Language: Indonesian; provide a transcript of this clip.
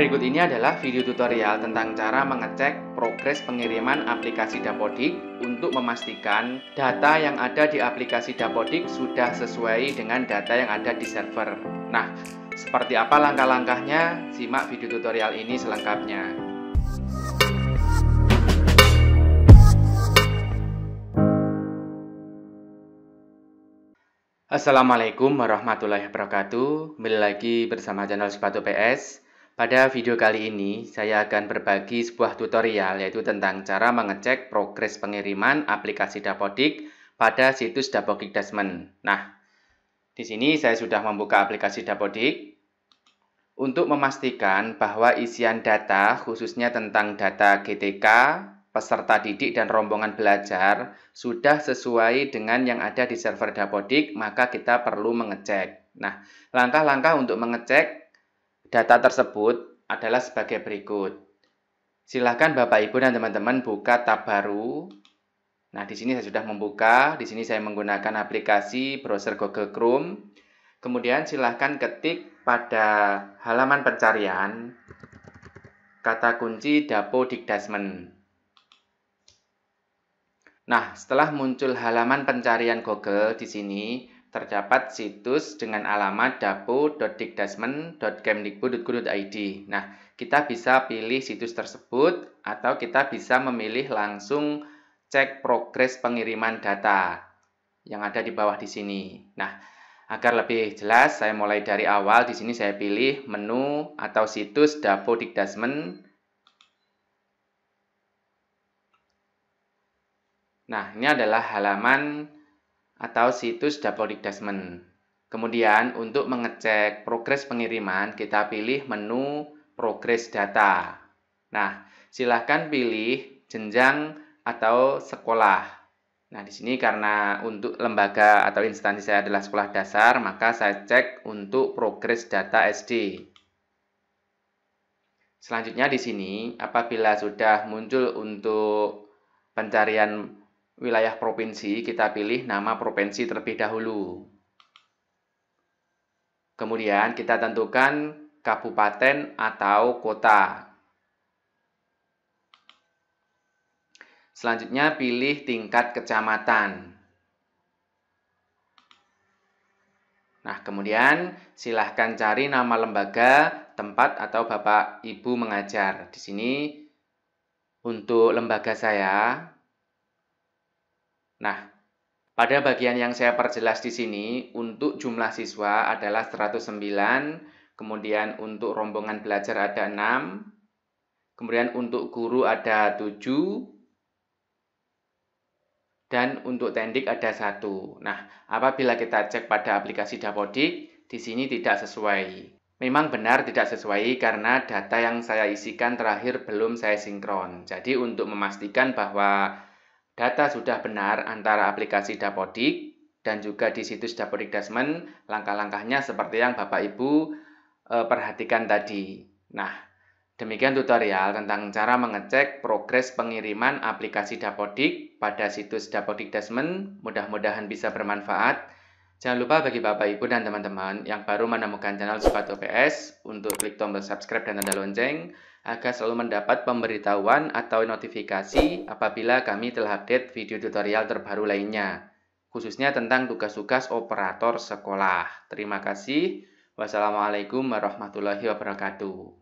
Berikut ini adalah video tutorial tentang cara mengecek progres pengiriman aplikasi Dapodik untuk memastikan data yang ada di aplikasi Dapodik sudah sesuai dengan data yang ada di server. Nah, seperti apa langkah-langkahnya? Simak video tutorial ini selengkapnya. Assalamualaikum warahmatullahi wabarakatuh. Kembali lagi bersama channel Sepatu PS. Pada video kali ini, saya akan berbagi sebuah tutorial yaitu tentang cara mengecek progres pengiriman aplikasi Dapodik pada situs Dapodik Dasmen. Nah, di sini saya sudah membuka aplikasi Dapodik untuk memastikan bahwa isian data khususnya tentang data GTK, peserta didik dan rombongan belajar sudah sesuai dengan yang ada di server Dapodik, maka kita perlu mengecek. Nah, langkah-langkah untuk mengecek Data tersebut adalah sebagai berikut. Silahkan Bapak Ibu dan teman-teman buka tab baru. Nah, di sini saya sudah membuka. Di sini saya menggunakan aplikasi browser Google Chrome. Kemudian silahkan ketik pada halaman pencarian kata kunci Dapo Dikdasmen. Nah, setelah muncul halaman pencarian Google di sini, terdapat situs dengan alamat dapo.dikdasmen.kemdikbud.go.id. Nah, kita bisa pilih situs tersebut atau kita bisa memilih langsung cek progres pengiriman data yang ada di bawah di sini. Nah, agar lebih jelas, saya mulai dari awal. Di sini saya pilih menu atau situs Dapo Dikdasmen. Nah, ini adalah halaman atau situs Dapodik Dasmen. Kemudian untuk mengecek progres pengiriman, kita pilih menu progres data. Nah, silahkan pilih jenjang atau sekolah. Nah, di sini karena untuk lembaga atau instansi saya adalah sekolah dasar, maka saya cek untuk progres data SD. Selanjutnya di sini, apabila sudah muncul untuk pencarian wilayah provinsi, kita pilih nama provinsi terlebih dahulu. Kemudian kita tentukan kabupaten atau kota. Selanjutnya pilih tingkat kecamatan. Nah, kemudian silahkan cari nama lembaga, tempat, atau Bapak Ibu mengajar. Di sini untuk lembaga saya, Nah, pada bagian yang saya perjelas di sini, untuk jumlah siswa adalah 109, kemudian untuk rombongan belajar ada 6, kemudian untuk guru ada 7, dan untuk tendik ada satu. Nah, apabila kita cek pada aplikasi Dapodik, di sini tidak sesuai. Memang benar tidak sesuai karena data yang saya isikan terakhir belum saya sinkron. Jadi untuk memastikan bahwa data sudah benar antara aplikasi Dapodik dan juga di situs Dapodik Dasmen, langkah-langkahnya seperti yang Bapak Ibu e, perhatikan tadi. Nah, demikian tutorial tentang cara mengecek progres pengiriman aplikasi Dapodik pada situs Dapodik Dasmen. Mudah-mudahan bisa bermanfaat. Jangan lupa bagi Bapak Ibu dan teman-teman yang baru menemukan channel Sepatu PS untuk klik tombol subscribe dan tanda lonceng agar selalu mendapat pemberitahuan atau notifikasi apabila kami telah update video tutorial terbaru lainnya, khususnya tentang tugas-tugas operator sekolah. Terima kasih. Wassalamualaikum warahmatullahi wabarakatuh.